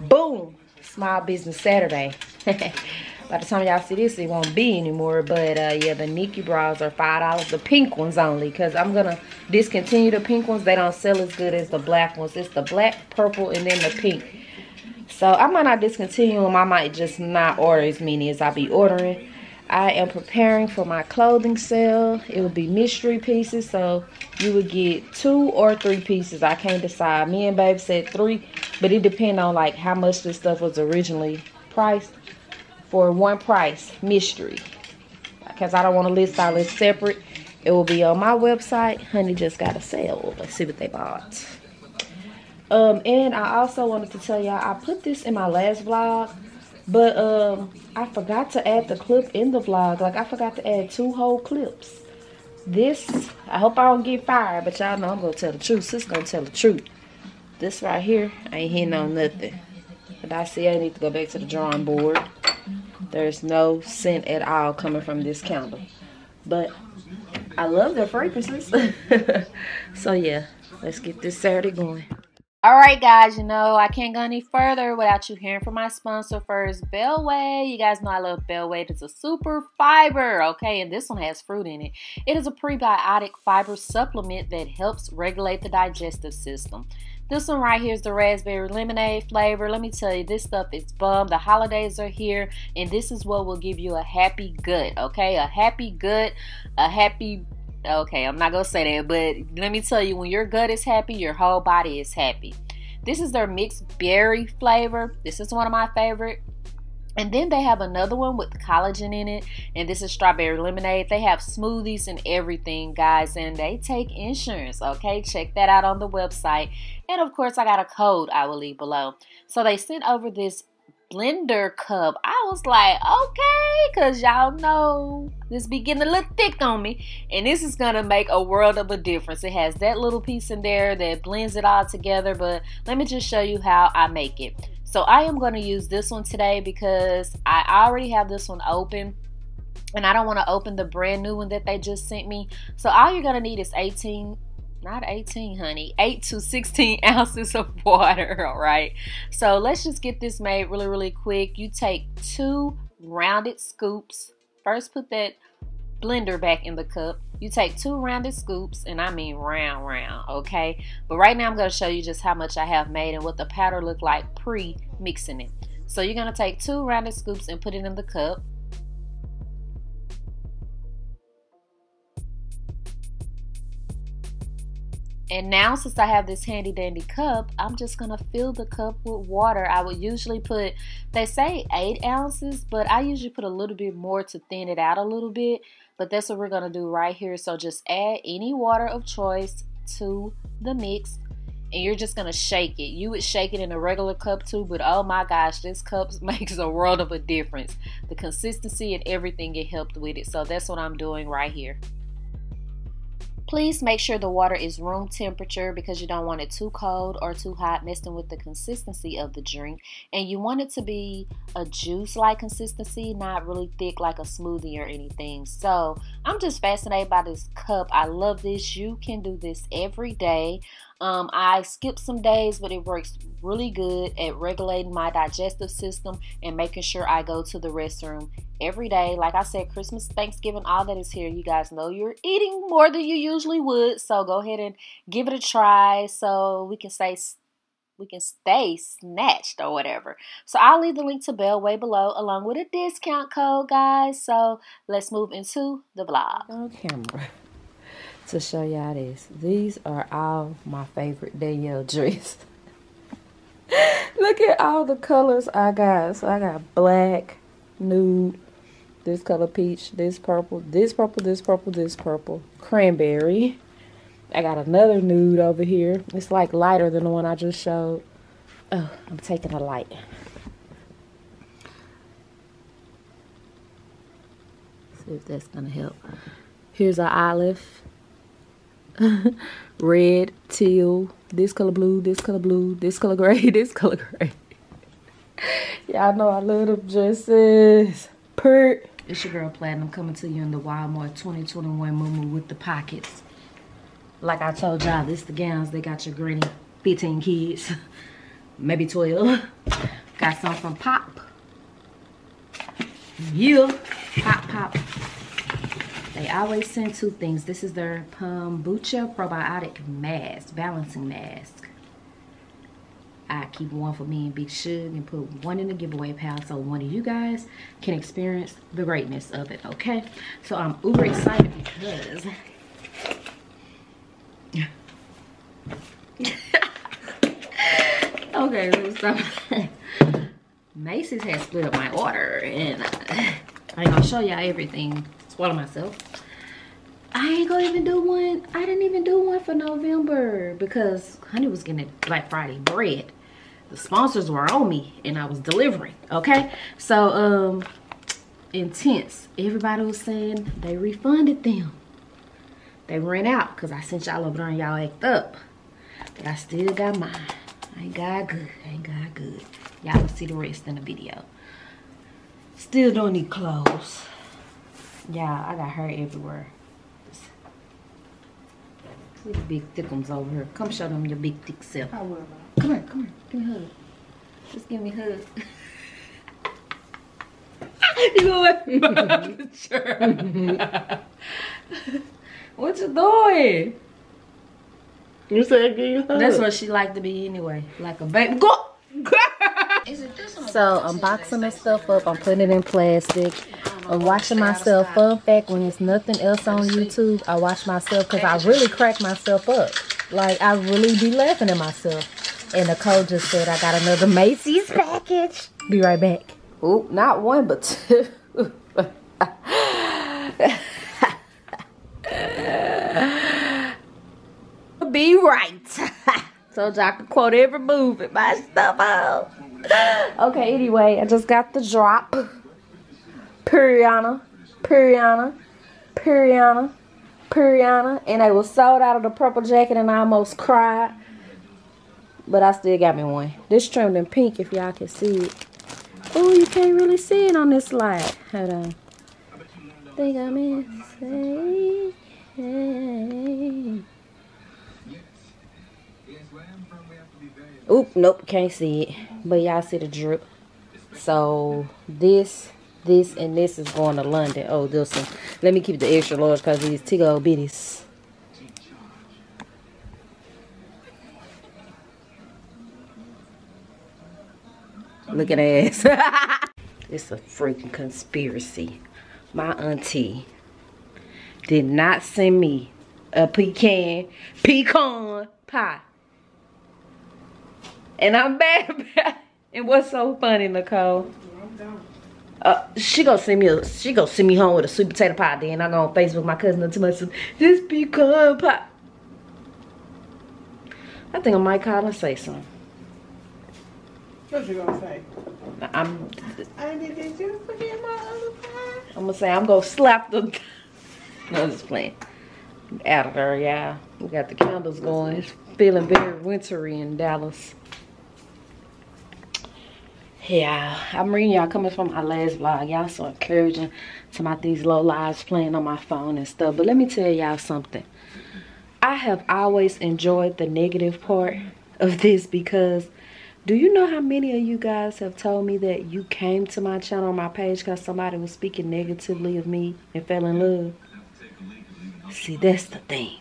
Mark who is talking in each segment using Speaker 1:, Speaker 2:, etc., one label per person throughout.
Speaker 1: Boom! Small Business Saturday. By the time y'all see this, it won't be anymore. But uh, yeah, the Nikki bras are $5. The pink ones only. Because I'm going to discontinue the pink ones. They don't sell as good as the black ones. It's the black, purple, and then the pink. So I might not discontinue them. I might just not order as many as I be ordering. I am preparing for my clothing sale. It will be mystery pieces. So you would get two or three pieces. I can't decide. Me and Babe said three. But it depends on like how much this stuff was originally priced. For one price, mystery. Because I don't want to list all this separate. It will be on my website. Honey just got a sale. Let's see what they bought. Um, and I also wanted to tell y'all, I put this in my last vlog. But um, I forgot to add the clip in the vlog. Like, I forgot to add two whole clips. This, I hope I don't get fired, but y'all know I'm to tell the truth. Sis to tell the truth. This right here, I ain't hitting on nothing. But I see I need to go back to the drawing board. There's no scent at all coming from this candle. But I love their fragrances. so yeah, let's get this Saturday going. All right, guys, you know, I can't go any further without you hearing from my sponsor first, Bellway. You guys know I love Bellway. It's a super fiber, okay? And this one has fruit in it. It is a prebiotic fiber supplement that helps regulate the digestive system. This one right here is the raspberry lemonade flavor. Let me tell you, this stuff is bum. The holidays are here, and this is what will give you a happy gut, okay? A happy gut, a happy Okay, I'm not gonna say that, but let me tell you, when your gut is happy, your whole body is happy. This is their mixed berry flavor. This is one of my favorite. And then they have another one with collagen in it, and this is strawberry lemonade. They have smoothies and everything, guys, and they take insurance. Okay, check that out on the website. And of course, I got a code I will leave below. So they sent over this blender cup. I was like, okay, because y'all know this be getting a little thick on me. And this is going to make a world of a difference. It has that little piece in there that blends it all together. But let me just show you how I make it. So I am going to use this one today because I already have this one open. And I don't want to open the brand new one that they just sent me. So all you're going to need is 18 not 18 honey. 8 to 16 ounces of water all right? So let's just get this made really really quick. You take two rounded scoops. First put that blender back in the cup. You take two rounded scoops and I mean round round okay? But right now I'm going to show you just how much I have made and what the powder looked like pre mixing it. So you're going to take two rounded scoops and put it in the cup And now since I have this handy dandy cup, I'm just to fill the cup with water. I would usually put, they say 8 ounces, but I usually put a little bit more to thin it out a little bit. But that's what we're to do right here. So just add any water of choice to the mix. And you're just to shake it. You would shake it in a regular cup too, but oh my gosh, this cup makes a world of a difference. The consistency and everything it helped with it. So that's what I'm doing right here. Please make sure the water is room temperature because you don't want it too cold or too hot, messing with the consistency of the drink. And you want it to be a juice like consistency, not really thick like a smoothie or anything. So I'm just fascinated by this cup. I love this. You can do this every day. Um, I skip some days, but it works really good at regulating my digestive system and making sure I go to the restroom every day. Like I said, Christmas, Thanksgiving, all that is here. You guys know you're eating more than you usually would, so go ahead and give it a try so we can say we can stay snatched or whatever. So I'll leave the link to Bellway below along with a discount code, guys. So let's move into the vlog. On camera to show y'all this. These are all my favorite Danelle dress. Look at all the colors I got. So I got black, nude, this color peach, this purple, this purple, this purple, this purple, cranberry. I got another nude over here. It's like lighter than the one I just showed. Oh, I'm taking a light. See if that's gonna help. Here's our olive red, teal, this color blue, this color blue, this color gray, this color gray. Y'all know I love them dresses. Pert. It's your girl Platinum coming to you in the Walmart 2021 Moo with the pockets. Like I told y'all, this the gowns. They got your granny 15 kids. maybe 12. Got some from Pop. Yeah, Pop Pop. They always send two things. This is their kombucha probiotic mask, balancing mask. I keep one for me and Big Shug and put one in the giveaway pile so one of you guys can experience the greatness of it, okay? So I'm uber excited because okay, stop. Macy's has split up my order and I ain't gonna show y'all everything. Swallow myself. I ain't gonna even do one. I didn't even do one for November because Honey was getting Black Friday bread. The sponsors were on me and I was delivering, okay? So, um, intense. Everybody was saying they refunded them. They ran out because I sent y'all over there and y'all act up. But I still got mine. Ain't got good. Ain't got good. Y'all will see the rest in the video. Still don't need clothes. Yeah, I got hair everywhere. These big thickums over here. Come show them your big thick self.
Speaker 2: I will.
Speaker 1: Come here, come here. Give me a hug. Just give me a hug. you go away What you doing?
Speaker 2: You said give you a hug.
Speaker 1: That's what she like to be anyway. Like a baby. Go! so I'm boxing this stuff up. I'm putting it in plastic. I'm washing myself. Fun fact, when there's nothing else on YouTube, I watch myself because I really crack myself up. Like, I really be laughing at myself. And Nicole just said I got another Macy's package. Be right back. Oop, not one, but two. be right. so I can quote every move in my stuff out. Okay, anyway, I just got the drop. Puriana, Puriana, Puriana, Puriana. And I was sold out of the purple jacket and I almost cried. But I still got me one. This trimmed in pink if y'all can see it. Oh, you can't really see it on this slide. Hold on. Think I meant say. Hey. Oop, nope, can't see it. But y'all see the drip. So this, this, and this is going to London. Oh, this one. Let me keep the extra large because these tiggle bitties. Look at ass. it's a freaking conspiracy. My auntie did not send me a pecan, pecan pie. And I'm bad it. And what's so funny, Nicole? Uh, she gonna send me a she gonna send me home with a sweet potato pie. Then I go on Facebook, my cousin too much. This pecan pie. I think I might call and say something.
Speaker 2: What you gonna say?
Speaker 1: I'm
Speaker 2: I did you forget my other pie?
Speaker 1: I'm gonna say I'm gonna slap the. no, I'm just playing. Out of there, yeah. We got the candles going. It's feeling very wintry in Dallas. Yeah, I'm reading y'all coming from my last vlog. Y'all so encouraging to my these low lives playing on my phone and stuff. But let me tell y'all something. I have always enjoyed the negative part of this because do you know how many of you guys have told me that you came to my channel my page because somebody was speaking negatively of me and fell in love? See, that's the thing.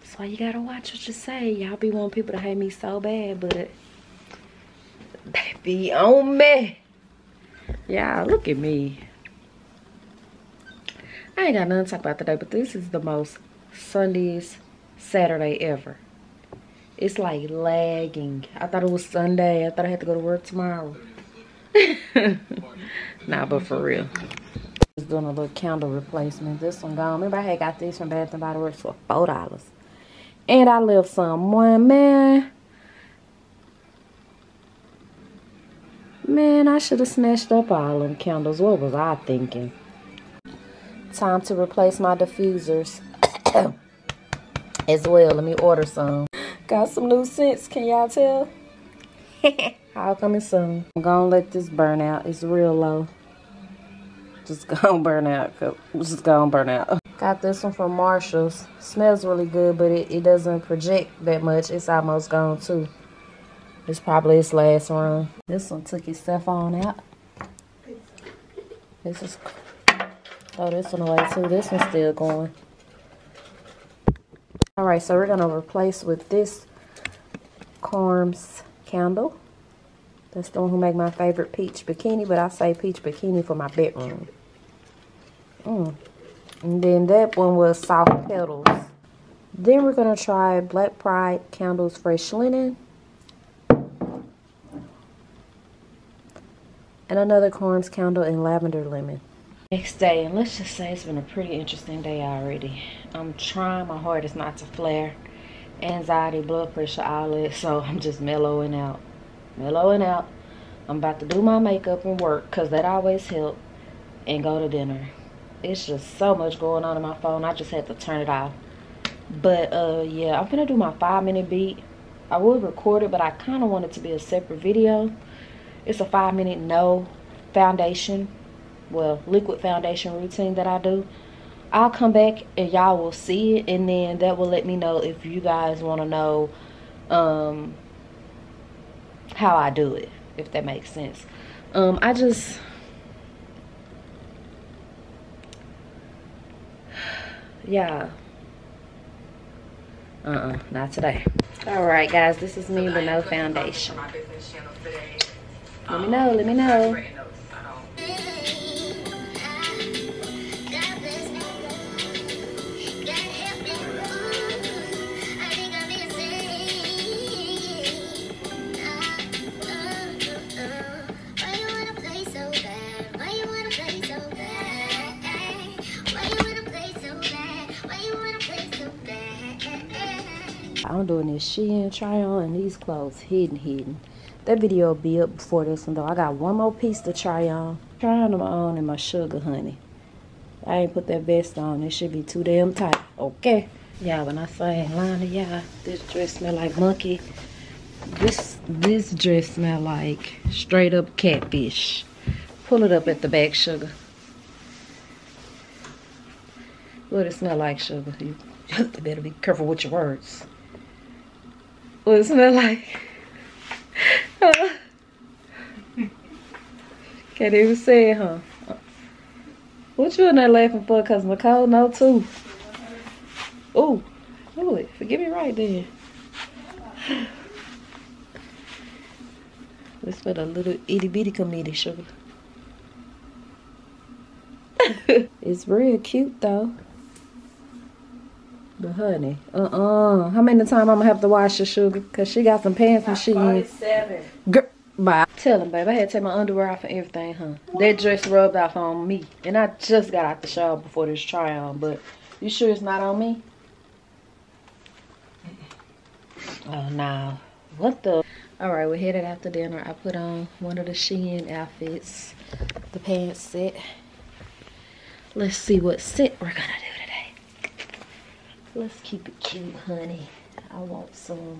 Speaker 1: That's why you gotta watch what you say. Y'all be wanting people to hate me so bad, but be on me. Yeah, look at me. I ain't got nothing to talk about today, but this is the most Sundays Saturday ever. It's like lagging. I thought it was Sunday. I thought I had to go to work tomorrow. nah, but for real. Just doing a little candle replacement. This one gone. Remember I had got these from Bath and Body Works for four dollars. And I left some one man. Man, I should have snatched up all them candles. What was I thinking? Time to replace my diffusers as well. Let me order some. Got some new scents, can y'all tell? I'll coming soon. I'm gonna let this burn out. It's real low. Just gonna burn out. Just gonna burn out. Got this one from Marshall's. Smells really good, but it, it doesn't project that much. It's almost gone too. It's probably its last run. This one took itself on out. This is oh this one away too. This one's still going. Alright, so we're gonna replace with this Carm's candle. That's the one who make my favorite peach bikini, but I say peach bikini for my bedroom. Mm. And then that one was soft petals. Then we're gonna try Black Pride Candles Fresh Linen. And another Carm's candle in lavender lemon. Next day, and let's just say it's been a pretty interesting day already. I'm trying my hardest not to flare. Anxiety, blood pressure, all that, so I'm just mellowing out. Mellowing out. I'm about to do my makeup and work, because that always helps, and go to dinner. It's just so much going on in my phone, I just had to turn it off. But, uh, yeah, I'm gonna do my five minute beat. I would record it, but I kind of want it to be a separate video it's a five minute no foundation, well, liquid foundation routine that I do. I'll come back and y'all will see it and then that will let me know if you guys want to know um, how I do it, if that makes sense. Um, I just... Yeah. Uh-uh, not today. Alright guys, this is me with no foundation. Let me know, let me know. I'm doing this Shein try on and these clothes hidden hidden. That video will be up before this one though. I got one more piece to try on. Try on my own and my sugar honey. I ain't put that vest on. It should be too damn tight. Okay. Yeah, when I say Lana, yeah, this dress smell like monkey. This this dress smell like straight up catfish. Pull it up at the back, sugar. What it smell like, sugar? You better be careful with your words. What it smell like? Can't even say it, huh? What you in there laughing for? Cause Nicole know too. Ooh, ooh, forgive me right there. Let's put a little itty bitty committee sugar. it's real cute though. But honey, uh-uh. How many times I'm gonna have to wash the sugar? Cause she got some pants and she
Speaker 2: Seven.
Speaker 1: Girl, bye. Tell him, babe. I had to take my underwear off and everything, huh? That dress rubbed off on me. And I just got out the shower before this try on. But you sure it's not on me? Oh, no. What the? Alright, we're headed after dinner. I put on one of the Shein outfits. The pants set. Let's see what set we're gonna do. Let's keep it cute, honey. I want some.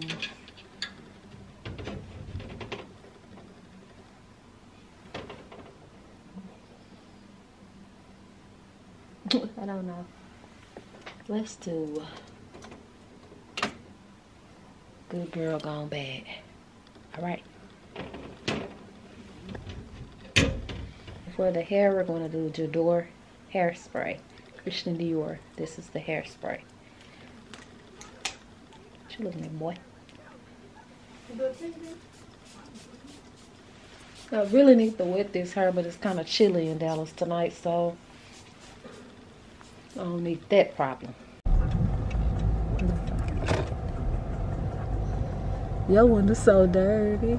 Speaker 1: I don't know. Let's do Good Girl Gone Bad. All right. For the hair, we're going to do J'adore hairspray. Christian Dior. This is the hairspray. You looking at boy? I really need to wet this hair, but it's kind of chilly in Dallas tonight, so I don't need that problem. Your one is so dirty.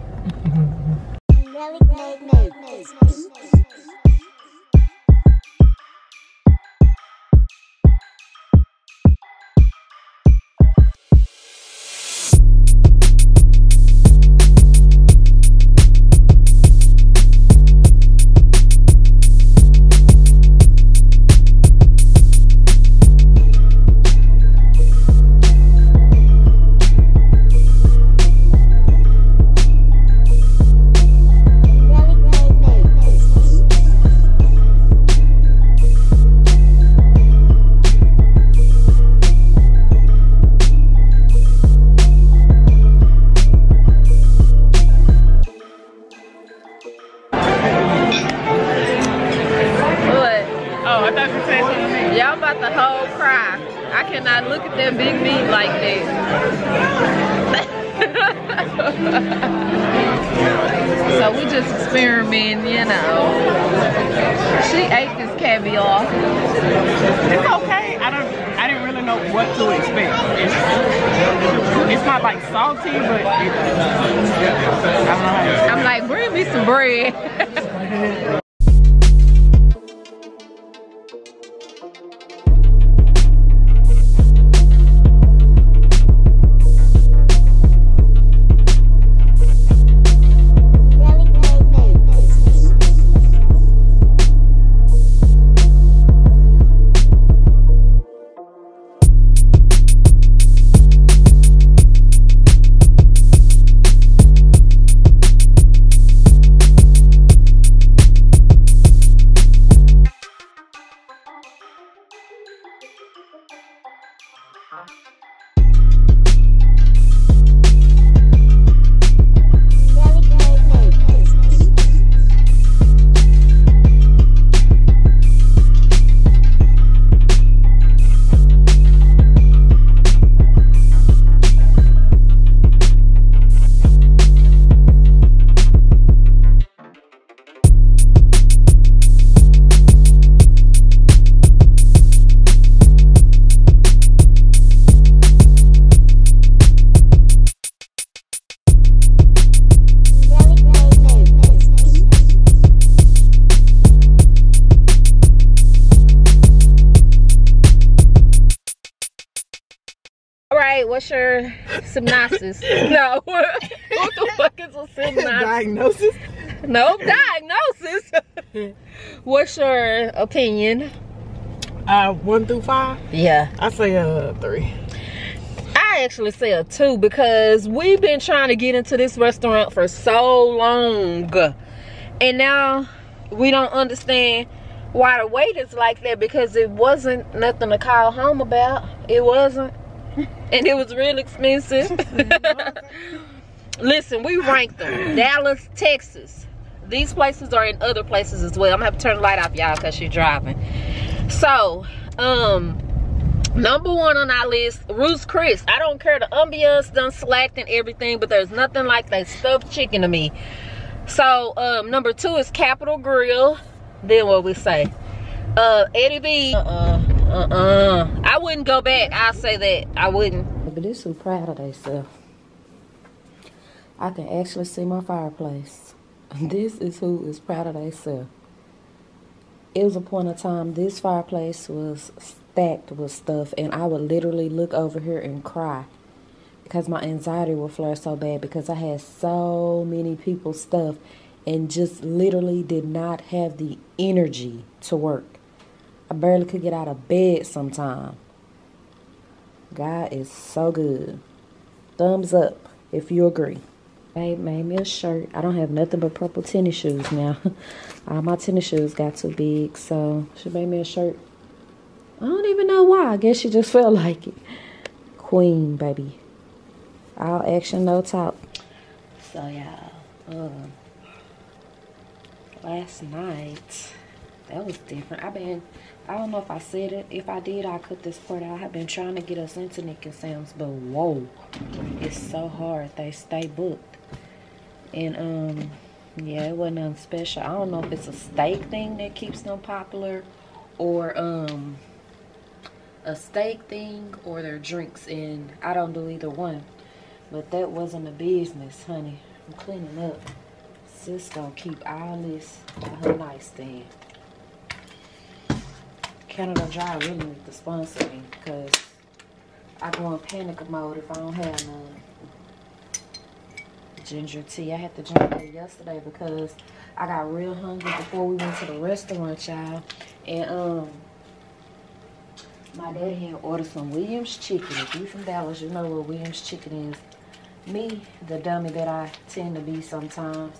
Speaker 1: What's synopsis? no, what the fuck is a synopsis?
Speaker 2: Diagnosis.
Speaker 1: No diagnosis. what's your opinion?
Speaker 2: Uh, one through five.
Speaker 1: Yeah.
Speaker 2: I say uh three.
Speaker 1: I actually say a two because we've been trying to get into this restaurant for so long. And now we don't understand why the wait is like that because it wasn't nothing to call home about. It wasn't. And it was real expensive. Listen, we ranked them. Dallas, Texas. These places are in other places as well. I'm gonna have to turn the light off, y'all, because she's driving. So, um, Number one on our list, Ruth's Chris. I don't care the ambiance done slacked and everything, but there's nothing like that stuffed chicken to me. So um, number two is Capital Grille. Then what we say? Uh, Eddie V. Uh-uh. Uh-uh. I wouldn't go back. I'll say that. I wouldn't. But this who proud of themselves. I can actually see my fireplace. This is who is proud of themselves. It was a point of time this fireplace was stacked with stuff and I would literally look over here and cry because my anxiety would flare so bad because I had so many people's stuff and just literally did not have the energy to work. I barely could get out of bed sometime. God is so good. Thumbs up if you agree. Babe made me a shirt. I don't have nothing but purple tennis shoes now. All my tennis shoes got too big, so she made me a shirt. I don't even know why. I guess she just felt like it. Queen, baby. All action, no talk. So, y'all, um, last night, that was different. I've been, I don't know if I said it. If I did, I'll cut this part out. I've been trying to get us into Nick and Sam's, but whoa, it's so hard. They stay booked. And, um, yeah, it wasn't nothing special. I don't know if it's a steak thing that keeps them popular or, um, a steak thing or their drinks and I don't do either one. But that wasn't a business, honey. I'm cleaning up. Sis gonna keep all this by her nightstand. Canada Dry really need to sponsor me because I go in panic mode if I don't have none. Ginger tea. I had to drink it yesterday because I got real hungry before we went to the restaurant, y'all. And um my daddy had ordered some Williams chicken. If you from Dallas, you know what Williams chicken is. Me, the dummy that I tend to be sometimes,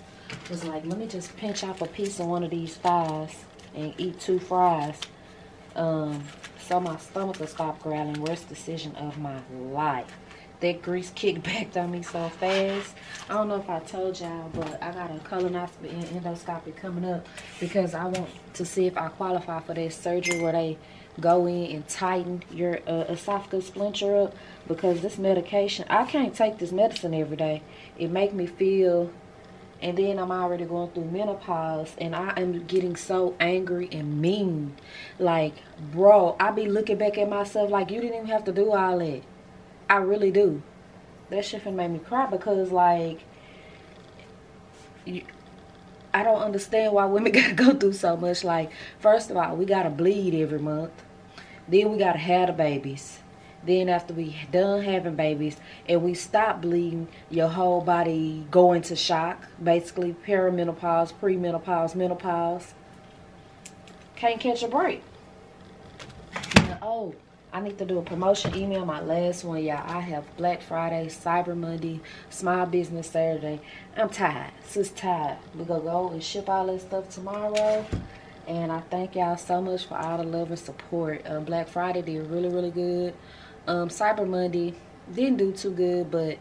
Speaker 1: was like, let me just pinch off a piece of one of these thighs and eat two fries. Um, so my stomach will stop growling. Worst decision of my life. that grease kicked back on me so fast. I don't know if I told y'all, but I got a colonoscopy and endoscopy coming up because I want to see if I qualify for that surgery where they go in and tighten your uh, esophagus sphincter up because this medication, I can't take this medicine every day. It make me feel and then I'm already going through menopause and I am getting so angry and mean. Like, bro, I be looking back at myself like you didn't even have to do all that. I really do. That shit finna make me cry because like you, I don't understand why women gotta go through so much. Like, first of all, we gotta bleed every month. Then we gotta have the babies. Then after we done having babies and we stop bleeding, your whole body go into shock. Basically, perimenopause, premenopause, menopause. Can't catch a break. oh, I need to do a promotion email. My last one, y'all. I have Black Friday, Cyber Monday, Small Business Saturday. I'm tired. Just tired. We're going to go and ship all that stuff tomorrow. And I thank y'all so much for all the love and support. Um, Black Friday did really, really good. Um, Cyber Monday didn't do too good, but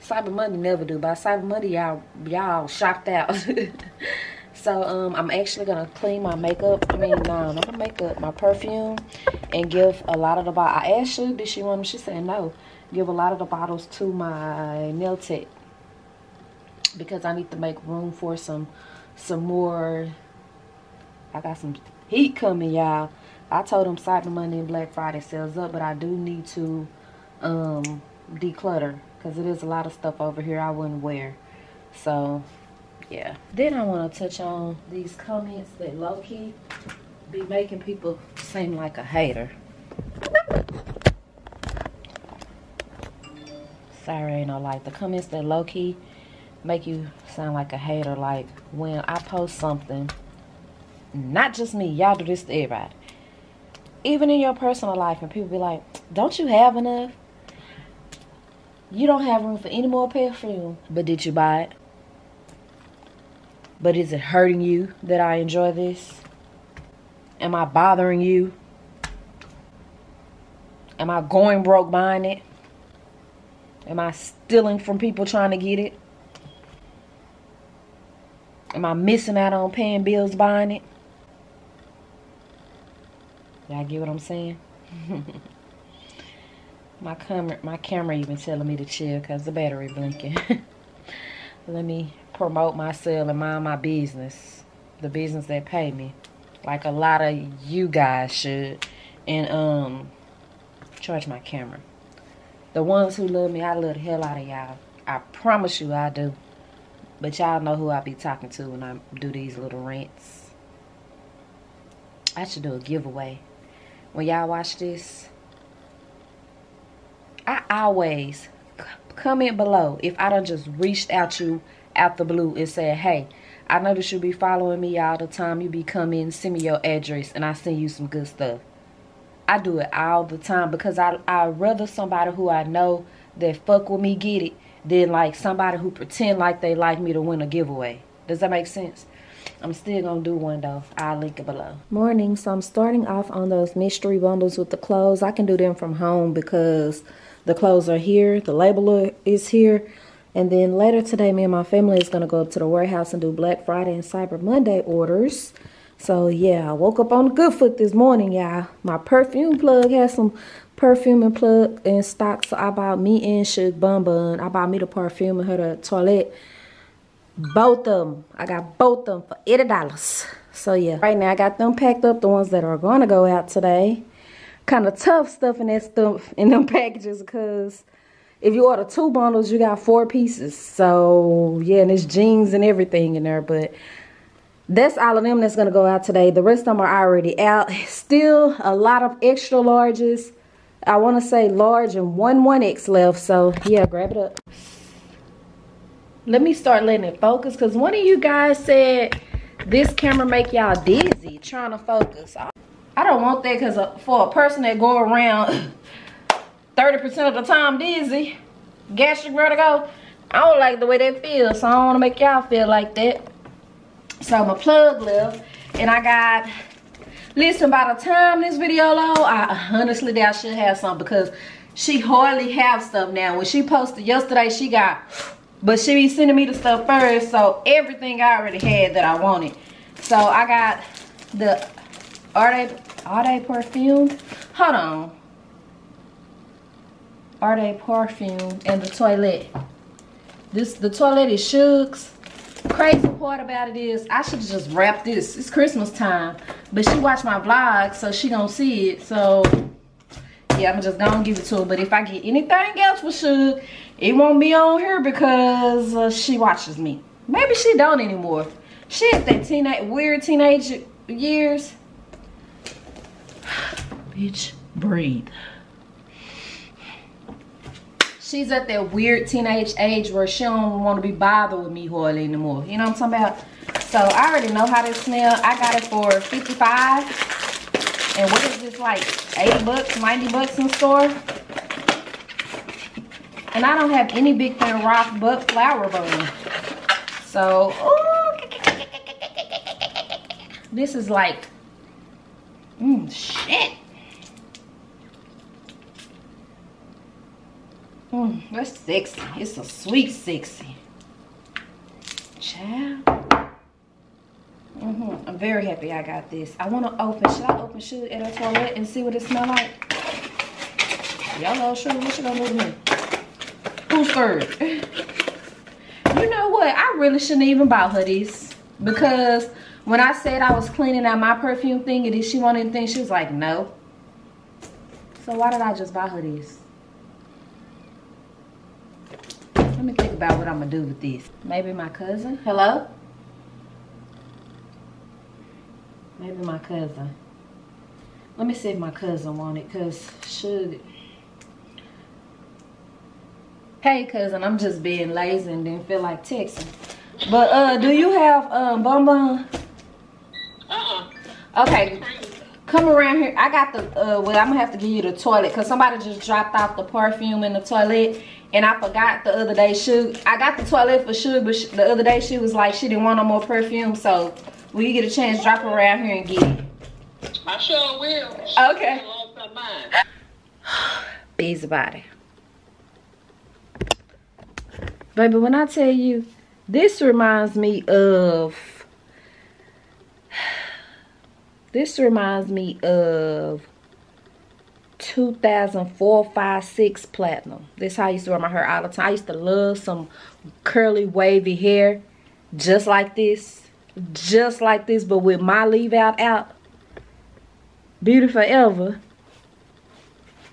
Speaker 1: Cyber Monday never do. By Cyber Monday, y'all y'all shocked out. so um, I'm actually gonna clean my makeup. I mean, no, not my makeup, my perfume, and give a lot of the bottles. I asked her, did she want them? She said no. Give a lot of the bottles to my nail tech because I need to make room for some some more. I got some heat coming, y'all. I told them Cyber Monday and Black Friday sells up, but I do need to um, declutter because it is a lot of stuff over here I wouldn't wear. So, yeah. Then I want to touch on these comments that low-key be making people seem like a hater. Sorry, ain't no like. The comments that low-key make you sound like a hater. Like, when I post something, not just me, y'all do this to everybody even in your personal life and people be like don't you have enough? You don't have room for any more perfume but did you buy it? But is it hurting you that i enjoy this? Am i bothering you? Am i going broke buying it? Am i stealing from people trying to get it? Am i missing out on paying bills buying it Y'all get what I'm saying? my camera, my camera even telling me to chill because the battery blinking. Let me promote myself and mind my business. The business that pay me. Like a lot of you guys should. And um charge my camera. The ones who love me, I love the hell out of y'all. I promise you I do. But y'all know who I be talking to when I do these little rants. I should do a giveaway when y'all watch this, I always comment below if I don't just reached out you out the blue and said, hey, I notice you be following me all the time. You be coming, send me your address, and I send you some good stuff. I do it all the time because I I rather somebody who I know that fuck with me get it than like somebody who pretend like they like me to win a giveaway. Does that make sense? I'm still gonna do one though. I'll link it below. Morning. So I'm starting off on those mystery bundles with the clothes. I can do them from home because the clothes are here. The label is here. And then later today, me and my family is going to go up to the warehouse and do Black Friday and Cyber Monday orders. So, yeah, I woke up on the good foot this morning, y'all. My perfume plug has some perfume and plug in stock. So, I bought me and Suge Bun Bun. I bought me the perfume and her the toilet both of them. I got both of them for $80. So yeah, right now I got them packed up, the ones that are going to go out today. Kind of tough stuff in that stuff in them packages because if you order two bundles, you got four pieces. So yeah, and it's jeans and everything in there. But that's all of them that's going to go out today. The rest of them are already out. Still a lot of extra larges. I want to say large and one 1X left. So yeah, grab it up let me start letting it focus because one of you guys said this camera make y'all dizzy trying to focus. I don't want that because uh, for a person that go around 30 percent of the time dizzy gastric vertigo i don't like the way that feels. So i don't want to make y'all feel like that. So my plug left and i got listen by the time this video low i honestly doubt i should have some because she hardly have stuff now. When she posted yesterday, she got, but she be sending me the stuff first. So everything I already had that I wanted. So I got the Are They, Are They Perfume? Hold on. Are They Perfume and the toilet. This The toilet is Shugs. Crazy part about it is I should just wrap this. It's Christmas time. But she watched my vlog, so she gonna see it. So yeah, I'm just gonna give it to her. But if I get anything else with Shug, it won't be on here because uh, she watches me. Maybe she don't anymore. She has that teenage, weird teenage years. Bitch, breathe. She's at that weird teenage age where she don't want to be bothered with me hardly anymore. You know what I'm talking about? So I already know how this smell. I got it for 55 and what is this like 80 bucks, 90 bucks in store? And I don't have any Big Fan Rock but Flowerbomb. So, ooh, this is like, mmm, shit. Mmm, that's sexy. It's a sweet sexy. Child. Mm -hmm. I'm very happy I got this. I want to open. Should I open Should at a toilet and see what it smell like? Y'all know Should. What you gonna do to me? Third? you know what? I really shouldn't even buy this. Because when I said I was cleaning out my perfume thing and did she want anything, she was like, no. So why did I just buy this? Let me think about what I'm gonna do with this. Maybe my cousin. Hello? Maybe my cousin. Let me see if my cousin want it, cause should. Hey cousin, I'm just being lazy and didn't feel like texting. But uh, do you have um Bum Bum? Uh-uh. Okay, come around here. I got the, uh, well, I'm gonna have to give you the toilet because somebody just dropped off the perfume in the toilet and I forgot the other day. She, I got the toilet for Sugar, but she, the other day she was like she didn't want no more perfume. So when you get a chance, drop around here and get it.
Speaker 3: I sure will.
Speaker 1: Okay. Busybody. Baby, when I tell you, this reminds me of, this reminds me of 2004, 5, 6 platinum. This is how I used to wear my hair all the time. I used to love some curly, wavy hair just like this just like this but with my leave out out beauty forever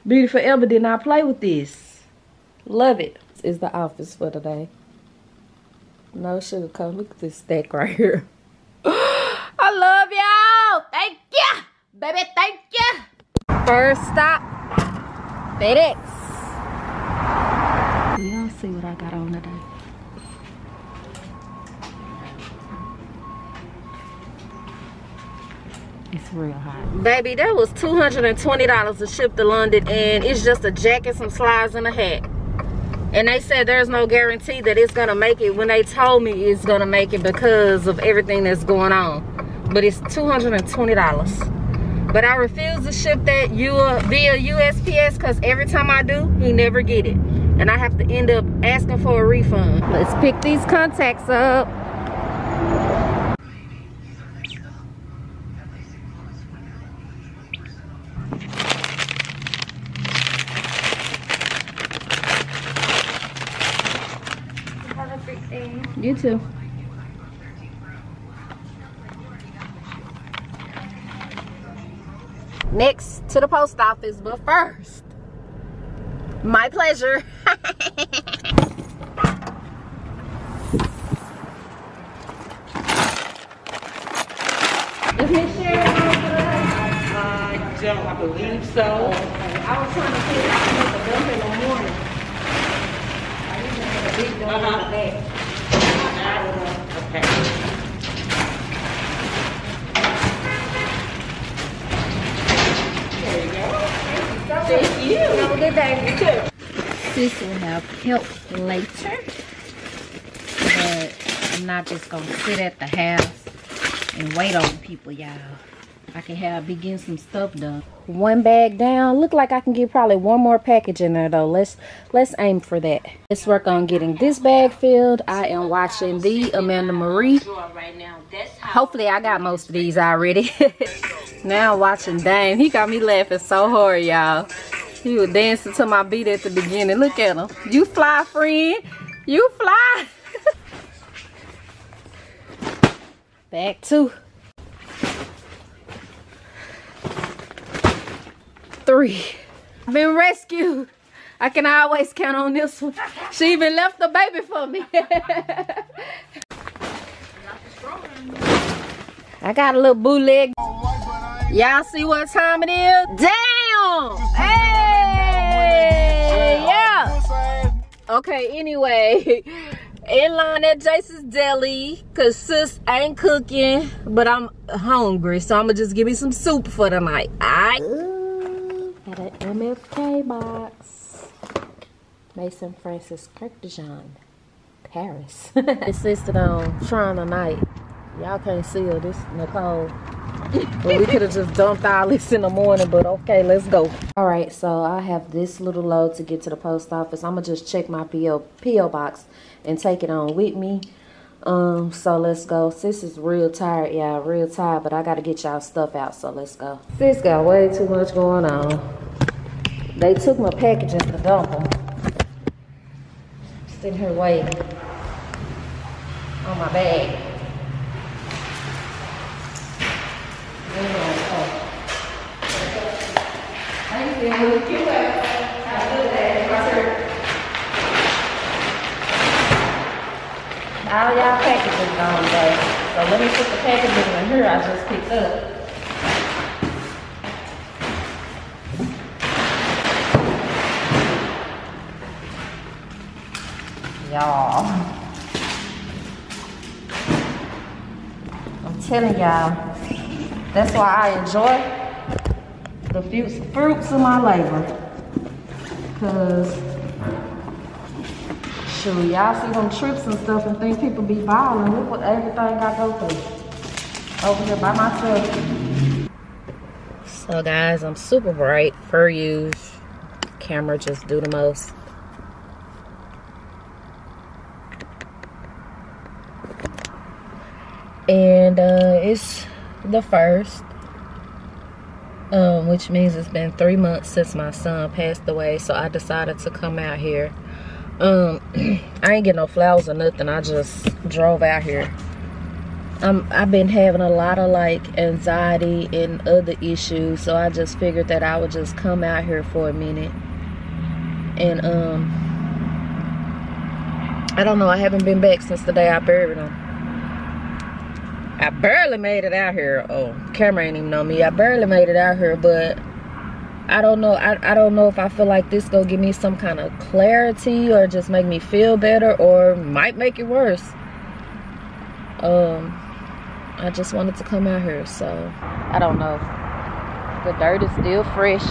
Speaker 1: beauty forever did not play with this love it is the office for today no sugar look at this stack right here. I love y'all. Thank you baby thank you first stop fedex. Y'all see what i got on today. It's real hot. Baby, that was $220 to ship to London and it's just a jacket, some slides, and a hat. And they said there's no guarantee that it's gonna make it when they told me it's gonna make it because of everything that's going on. But it's $220. But I refuse to ship that via USPS because every time I do, he never get it. And I have to end up asking for a refund. Let's pick these contacts up. You too. Next to the post office, but first, my pleasure. Is Miss Sharon
Speaker 3: I don't, I believe so.
Speaker 1: I was trying to see if I could make a dump in the morning. I used to have a big dump uh -huh. in the back. Okay. There you go. Thank you. Have a good day. You too. Sis will have help later. But I'm not just going to sit at the house and wait on people, y'all. I can have begin some stuff done. One bag down. Look like I can get probably one more package in there though. Let's let's aim for that. Let's work on getting this bag filled. I am watching the Amanda Marie. Hopefully I got most of these already. now watching Dane. He got me laughing so hard, y'all. He was dancing to my beat at the beginning. Look at him. You fly, friend. You fly. Back two. Three. Been rescued. I can always count on this one. She even left the baby for me. I got a little bootleg. Y'all see what time it is? Damn! Hey! Okay, anyway. In line at Jason's Deli, cause sis ain't cooking, but I'm hungry, so I'ma just give me some soup for tonight. night. Alright? Got an MFK box. Maison Francis Kurkdjian, Paris. Insisted on trying tonight. Y'all can't see her, this Nicole. but we could have just dumped all this in the morning, but okay, let's go. All right, so I have this little load to get to the post office. I'm gonna just check my PO, PO box and take it on with me. Um, so let's go. Sis is real tired, y'all, real tired, but I gotta get y'all stuff out, so let's go. Sis got way too much going on. They took my packages to dump them. Sitting here waiting on my bag. All y'all packages gone though. So let me put the packages in here I just picked up. Y'all. I'm telling y'all. That's why I enjoy the fruits of my labor. Cause sure, y'all see them trips and stuff and think people be balling. Look what everything I go through. Over here by myself. So guys, I'm super bright. Fur use. Camera just do the most. And uh, it's the first, um, which means it's been three months since my son passed away. So I decided to come out here. Um, I ain't get no flowers or nothing. I just drove out here. I'm, I've been having a lot of like anxiety and other issues. So I just figured that I would just come out here for a minute. And um, I don't know. I haven't been back since the day I buried him. I barely made it out here. Oh, camera ain't even know me. I barely made it out here, but I don't know. I, I don't know if I feel like this gonna give me some kind of clarity or just make me feel better or might make it worse. Um, I just wanted to come out here, so I don't know. The dirt is still fresh.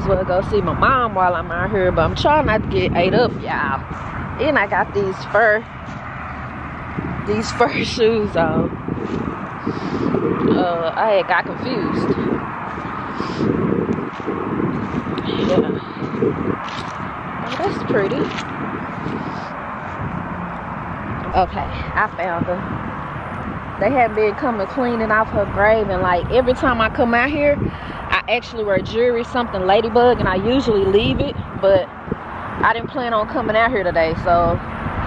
Speaker 1: As well go see my mom while I'm out here, but I'm trying not to get ate up, y'all. And I got these fur, these fur shoes on. Uh, I had got confused. Yeah. Oh, that's pretty. Okay, I found her. They had been coming cleaning off her grave, and like every time I come out here, actually wear jewelry, something ladybug, and I usually leave it, but I didn't plan on coming out here today, so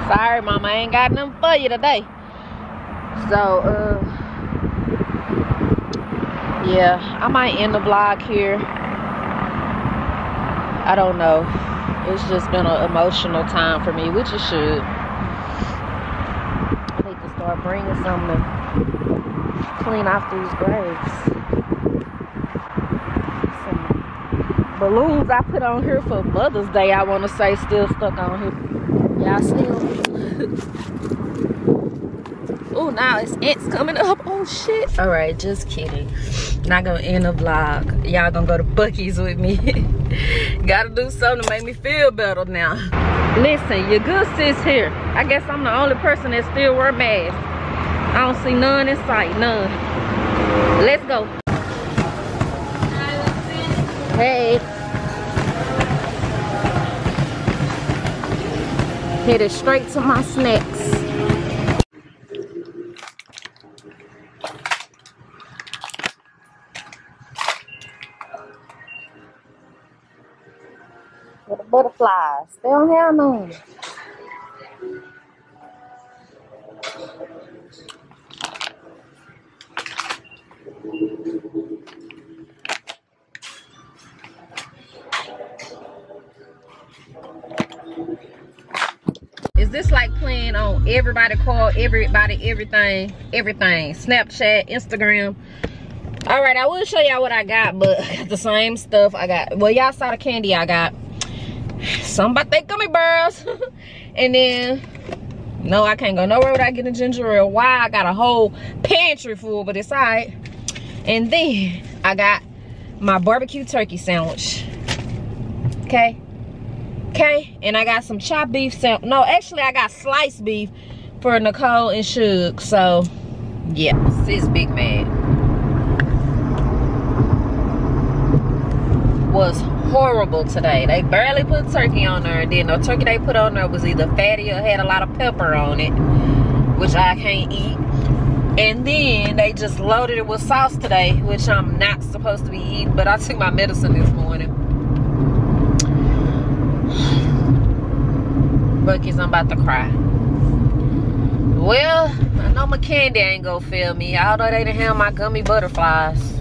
Speaker 1: sorry, mama, I ain't got nothing for you today. So, uh, yeah, I might end the vlog here. I don't know. It's just been an emotional time for me, which it should. I need to start bringing something to clean off these graves. Some balloons I put on here for Mother's Day, I want to say, still stuck on here. Y'all them? oh, now it's ants coming up. Oh, shit. All right, just kidding. Not gonna end the vlog. Y'all gonna go to Buc-ee's with me. Gotta do something to make me feel better now. Listen, your good sis here. I guess I'm the only person that still wear masks. I don't see none in sight, none. Let's go. Hey. Headed straight to my snacks. Where the butterflies? They don't have none. Is this like playing on everybody call everybody everything everything? Snapchat Instagram. All right I will show y'all what I got but the same stuff I got. Well y'all saw the candy I got. Some about they gummy bears and then no I can't go nowhere without getting ginger ale. Why? I got a whole pantry full but it's all right. And then I got my barbecue turkey sandwich. Okay okay and i got some chopped beef no actually i got sliced beef for nicole and Shug. so yeah. This big man was horrible today. They barely put turkey on there and then the turkey they put on there was either fatty or had a lot of pepper on it which i can't eat. And then they just loaded it with sauce today which i'm not supposed to be eating but i took my medicine this morning Buc-ee's, I'm about to cry. Well, I know my candy ain't gonna fail me, although they didn't have my gummy butterflies.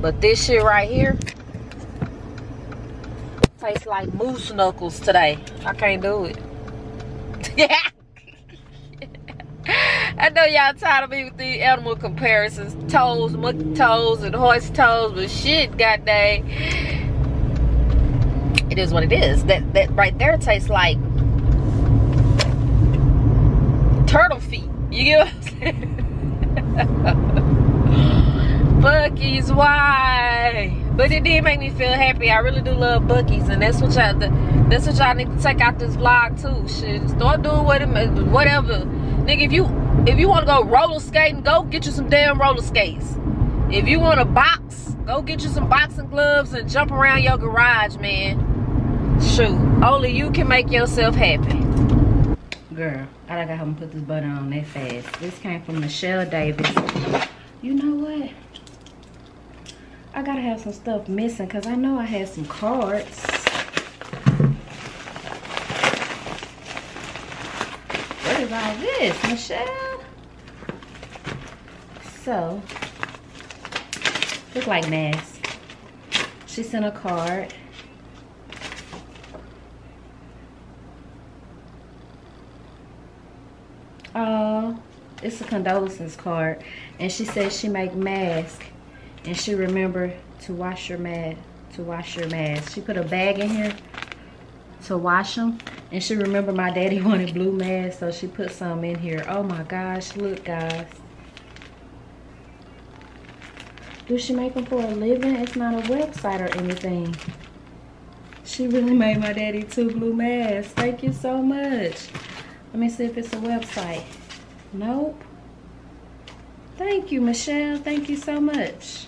Speaker 1: But this shit right here tastes like moose knuckles today. I can't do it. Yeah. I know y'all tired of me with these animal comparisons. Toes, monkey toes, and horse toes, but shit, goddamn it is what it is. That that right there tastes like turtle feet. You get what I'm saying? Buc-ee's, why? But it did make me feel happy. I really do love Buc-ee's, and that's what y'all that's what y'all need to take out this vlog too. Shit, start doing what whatever. Nigga, if you if you want to go roller skating, go get you some damn roller skates. If you want to box, go get you some boxing gloves and jump around your garage, man. Shoot, only you can make yourself happy. Girl, I gotta help put this butter on that fast. This came from Michelle Davis. You know what? I gotta have some stuff missing because I know I had some cards. What is all this, Michelle? So, look like mask. She sent a card. Oh, it's a condolences card. And she says she make mask. And she remember to wash your mask. To wash your mask. She put a bag in here to wash them. And she remember my daddy wanted blue masks. So she put some in here. Oh my gosh. Look guys. Do she make them for a living? It's not a website or anything. She really made my daddy two blue masks. Thank you so much. Let me see if it's a website. Nope. Thank you, Michelle. Thank you so much.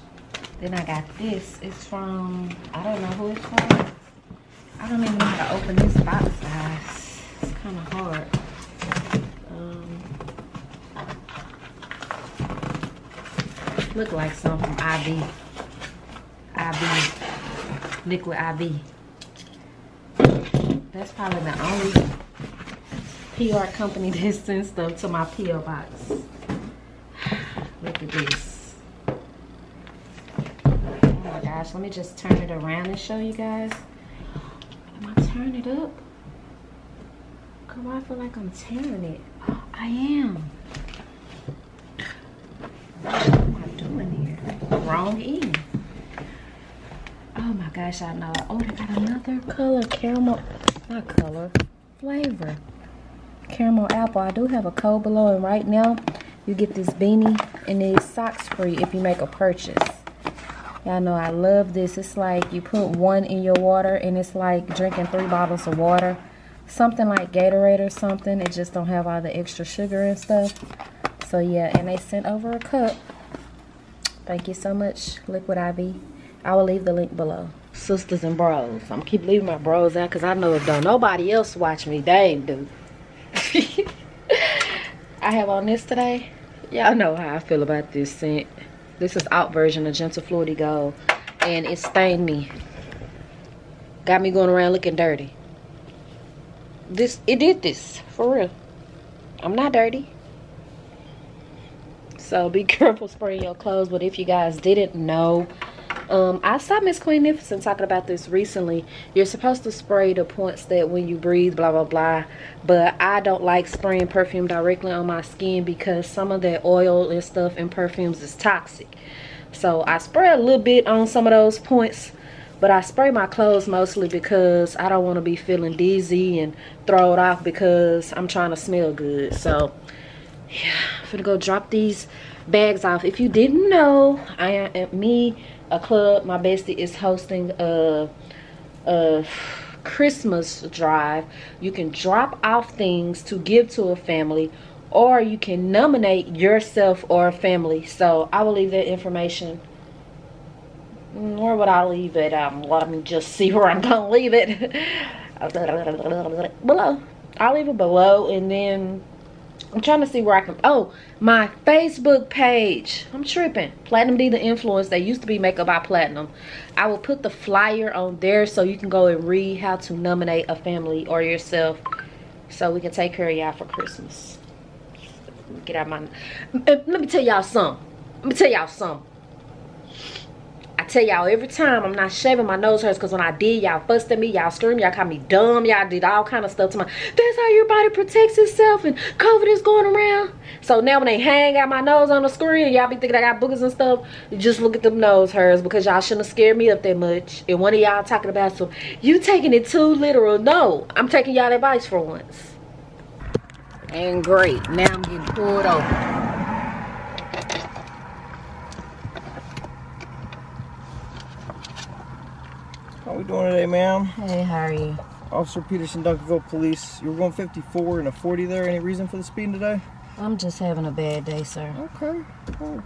Speaker 1: Then I got this. It's from, I don't know who it's from. I don't even know how to open this box, guys. It's kind of hard. Um, look like something from IB. IV. Liquid IV. That's probably the only PR company that sends stuff to my PO box. Look at this. Oh my gosh, let me just turn it around and show you guys. Am I turning it up? Come on, I feel like I'm tearing it. I am. What am I doing here? Wrong end. Oh my gosh, I know. Oh, they got another color, caramel, not color, flavor. Caramel apple. I do have a code below, and right now, you get this beanie and these socks free if you make a purchase. Y'all know I love this. It's like you put one in your water, and it's like drinking three bottles of water. Something like Gatorade or something. It just don't have all the extra sugar and stuff. So yeah, and they sent over a cup. Thank you so much, Liquid IV. I will leave the link below. Sisters and bros. I'm keep leaving my bros out because I know if don't nobody else watch me, they do. I have on this today. Y'all know how I feel about this scent. This is out version of Gentle Fluidity Gold. And it stained me. Got me going around looking dirty. This, it did this. For real. I'm not dirty. So be careful spraying your clothes. But if you guys didn't know, um, I saw Miss Queenificent talking about this recently. You're supposed to spray the points that when you breathe, blah, blah, blah. But I don't like spraying perfume directly on my skin because some of that oil and stuff in perfumes is toxic. So I spray a little bit on some of those points. But I spray my clothes mostly because I don't want to be feeling dizzy and throw it off because I'm trying to smell good. So, yeah, I'm gonna go drop these bags off. If you didn't know, I am me a club. My bestie is hosting a, a christmas drive. You can drop off things to give to a family or you can nominate yourself or a family. So i will leave that information. Where would i leave it? Um let me just see where i'm gonna leave it. Below. I'll leave it below and then I'm trying to see where I can. Oh, my Facebook page. I'm tripping. Platinum D the Influence. They used to be Makeup by Platinum. I will put the flyer on there so you can go and read how to nominate a family or yourself so we can take care of y'all for Christmas. Get out my. Let me tell y'all something. Let me tell y'all something. Tell y'all every time I'm not shaving my nose hurts because when I did y'all fussed at me y'all screamed y'all called me dumb y'all did all kind of stuff to my that's how your body protects itself and COVID is going around. So now when they hang out my nose on the screen y'all be thinking I got boogers and stuff just look at them nose hairs because y'all shouldn't have scared me up that much. And one of y'all talking about some you taking it too literal. No I'm taking y'all advice for once. And great. Now I'm getting pulled over
Speaker 4: How we doing today, ma'am?
Speaker 1: Hey, how are you?
Speaker 4: Officer Peterson, Duncanville Police. You were going 54 and a 40 there. Any reason for the speeding today?
Speaker 1: I'm just having a bad day, sir.
Speaker 4: Okay. Cool. Do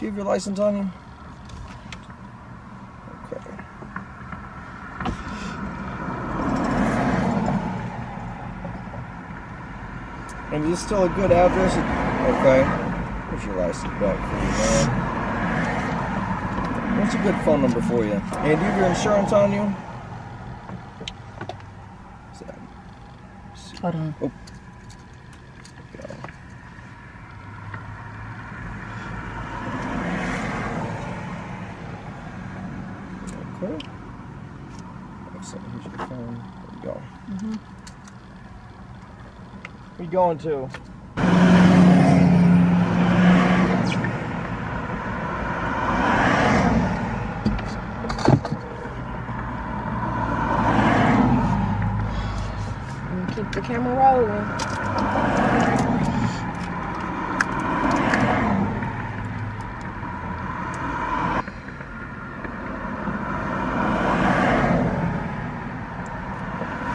Speaker 4: you have your license on you? Okay. And is this still a good address? Okay. Here's your license back for you, man. What's a good phone number for you? And do you have your insurance on you?
Speaker 1: Hold on. Oh.
Speaker 4: Go. Okay. Excellent. Here's your phone. There you go. Mm-hmm. Where you going to?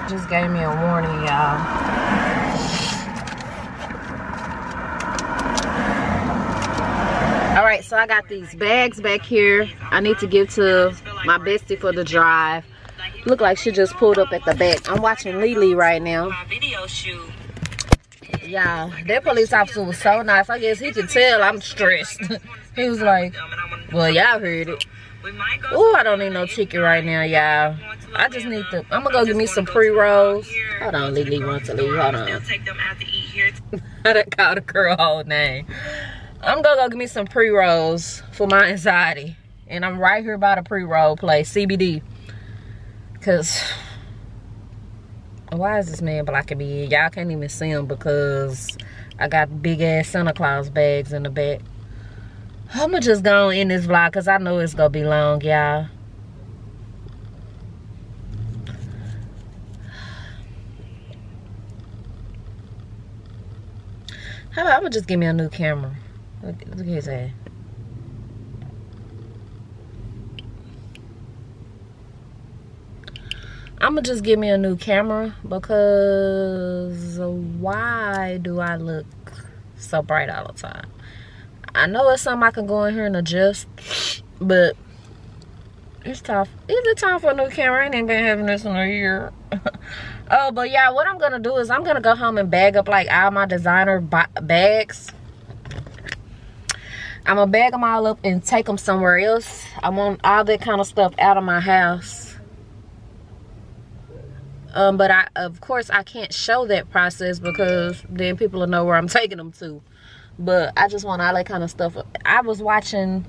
Speaker 1: Just gave me a warning, y'all. All right, so I got these bags back here. I need to give to my bestie for the drive. Look like she just pulled up at the back. I'm watching Lily right now.
Speaker 3: Shoot.
Speaker 1: Y'all, that police officer was so nice. I guess he could tell I'm stressed. he was like, well, y'all heard it. Oh, I don't need no chicken right now, y'all. I just need to. I'm gonna go get me some pre rolls. Hold on, Lily wants to leave. Hold on. I done called the girl whole name. I'm gonna go get me some pre rolls for my anxiety, and I'm right here by the pre roll place, CBD. Cause why is this man blocking me? Y'all can't even see him because I got big ass Santa Claus bags in the back. I'ma just go in this vlog because I know it's gonna be long, y'all. How about I'ma just give me a new camera? Look, look at his head. I'ma just give me a new camera because why do I look so bright all the time? I know it's something I can go in here and adjust, but it's tough. Is it time for a new camera? I ain't been having this in a year. oh, but yeah, what I'm gonna do is I'm gonna go home and bag up like all my designer bags. I'm gonna bag them all up and take them somewhere else. I want all that kind of stuff out of my house um, but I, of course, I can't show that process because then people will know where I'm taking them to. But I just want all that kind of stuff. I was watching.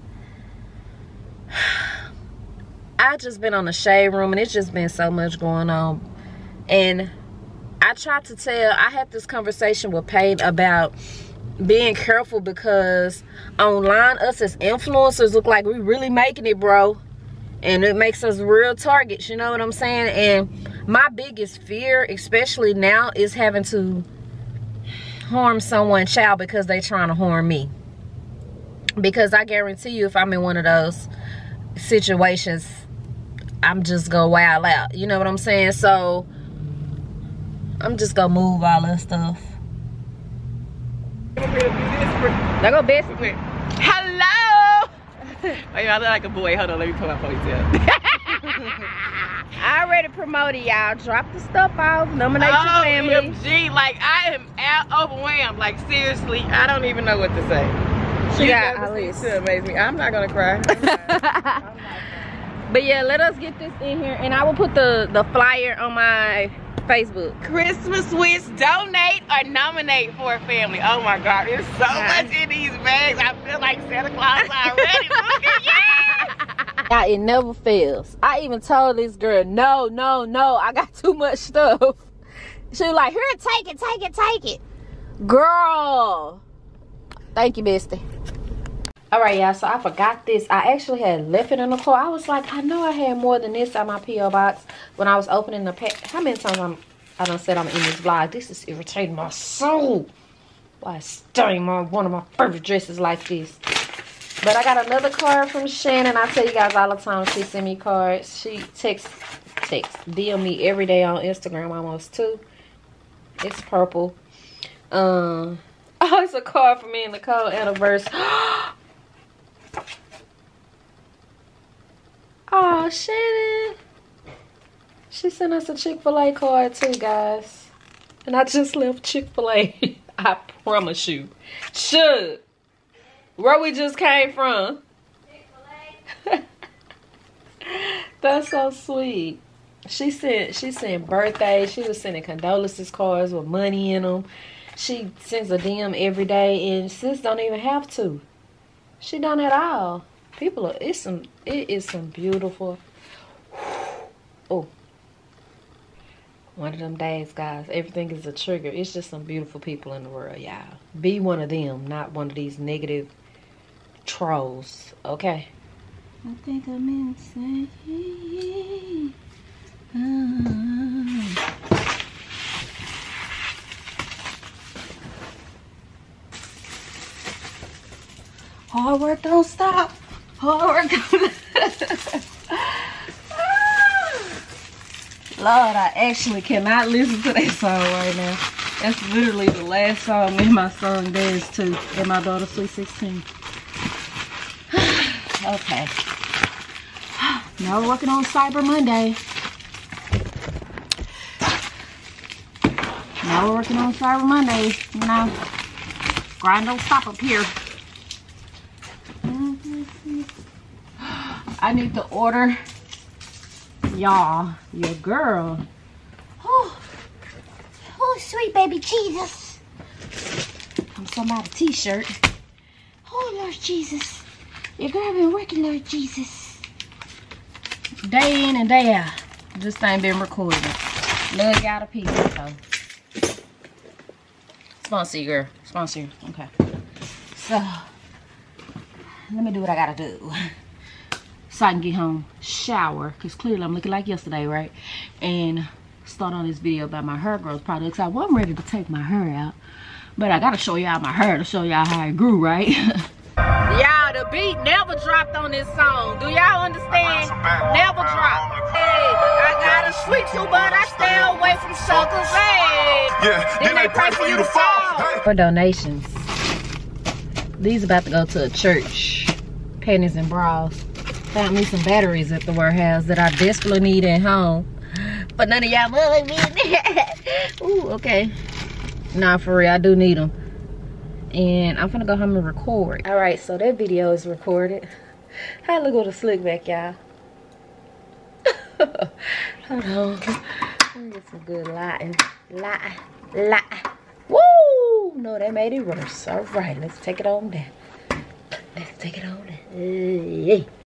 Speaker 1: I just been on the shade room and it's just been so much going on. And I tried to tell, I had this conversation with Payne about being careful because online us as influencers look like we really making it, bro. And it makes us real targets, you know what I'm saying? And my biggest fear especially now is having to harm someone's child because they trying to harm me. Because i guarantee you if i'm in one of those situations i'm just gonna wild out you know what i'm saying? So i'm just gonna move all that stuff. There go best.
Speaker 2: Hello Wait, I look like a boy hold on let me put my ponytail
Speaker 1: I already promoted y'all. Drop the stuff off. Nominate oh, your family.
Speaker 2: MG, like I am out overwhelmed. Like seriously, I don't even know what to say.
Speaker 1: She you got Alice.
Speaker 2: To amaze me. I'm not gonna cry.
Speaker 1: but yeah, let us get this in here, and I will put the the flyer on my Facebook.
Speaker 2: Christmas wish, donate or nominate for a family. Oh my God, there's so much in these bags. I feel like Santa Claus already. Look at you.
Speaker 1: Yeah, it never fails. I even told this girl, no, no, no, I got too much stuff. She was like, here, take it, take it, take it. Girl. Thank you, bestie. All right, y'all, so I forgot this. I actually had left it in the car. I was like, I know I had more than this on my P.O. box when I was opening the pack. How many times I'm, I done said I'm in this vlog? This is irritating my soul. Why stain my one of my favorite dresses like this. But I got another card from Shannon. I tell you guys all the time she send me cards. She texts, text, DM me every day on Instagram almost too. It's purple. Um, oh, it's a card for me and Nicole anniversary. oh, Shannon. She sent us a Chick-fil-A card too, guys. And I just left Chick-fil-A. I promise you. Should. Where we just came from. That's so sweet. She sent she sent birthdays. She was sending condolences cards with money in them. She sends a DM every day, and sis don't even have to. She done it all. People are it's some it is some beautiful. Oh, one of them days, guys. Everything is a trigger. It's just some beautiful people in the world, y'all. Be one of them, not one of these negative trolls, okay? I think I'm insane. Uh, hard work don't stop. Lord, I actually cannot listen to that song right now. That's literally the last song me and my son dance to and my daughter Sweet 16. Okay. Now we're working on Cyber Monday. Now we're working on Cyber Monday. You know, grind don't stop up here. I need to order y'all your girl.
Speaker 5: Oh, oh, sweet baby Jesus.
Speaker 1: I'm so somebody t-shirt.
Speaker 5: Oh, Lord Jesus. Your girl been working, Lord Jesus.
Speaker 1: Day in and day out. This thing been recorded. Love y'all to people. So. Sponsor girl. Sponsor. Okay. So, let me do what I gotta do. So I can get home, shower, because clearly I'm looking like yesterday, right? And start on this video about my hair growth products. I wasn't ready to take my hair out, but I gotta show y'all my hair to show y'all how it grew, right? y'all, the beat never dropped on this song. Do y'all understand? Never dropped. Hey, I got a sweet tooth, but I stay away from suckers. Hey,
Speaker 6: Yeah,
Speaker 1: then they pray for you to fall. For donations, these about to go to a church. Panties and bras. Found me some batteries at the warehouse that I desperately need at home. But none of y'all love me. Ooh, okay. Nah, for real, I do need them. And I'm gonna go home and record. All right, so that video is recorded. How look at the slick back, y'all. Hold on. Let me get some good lighting. Light. Light. Woo! No, that made it worse. All right, let's take it on down. Let's take it on down. Hey.